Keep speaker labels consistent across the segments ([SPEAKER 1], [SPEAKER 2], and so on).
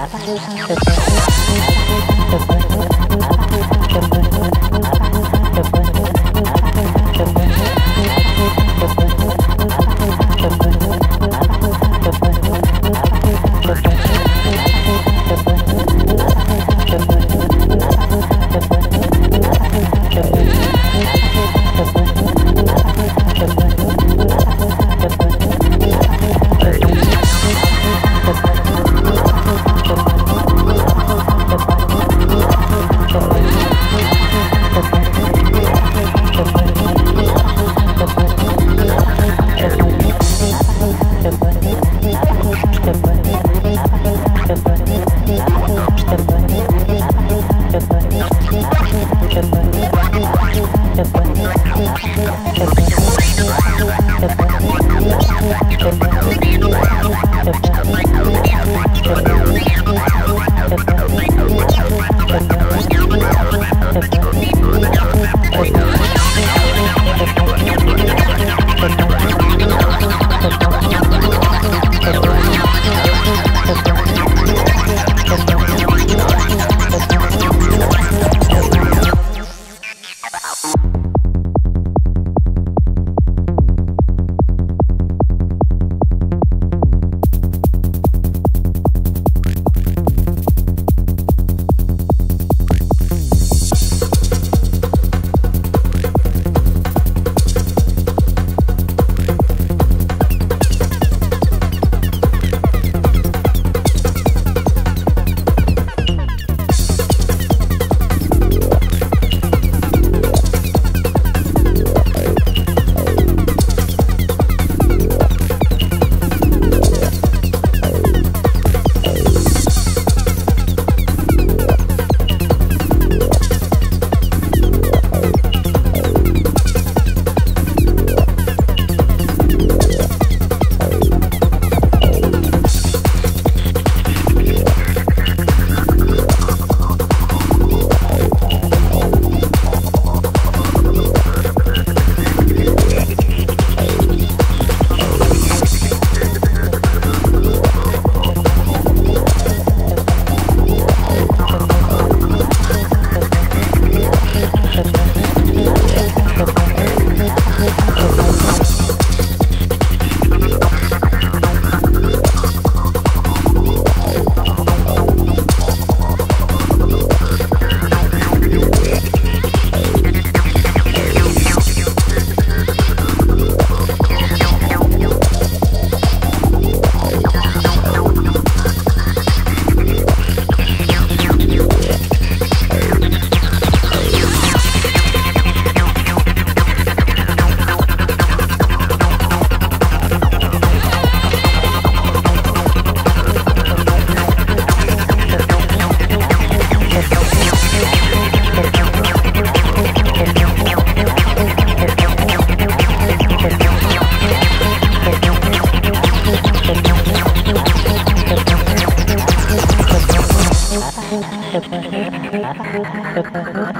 [SPEAKER 1] 来吧就上车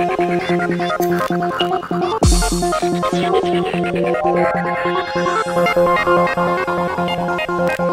[SPEAKER 1] Thank you.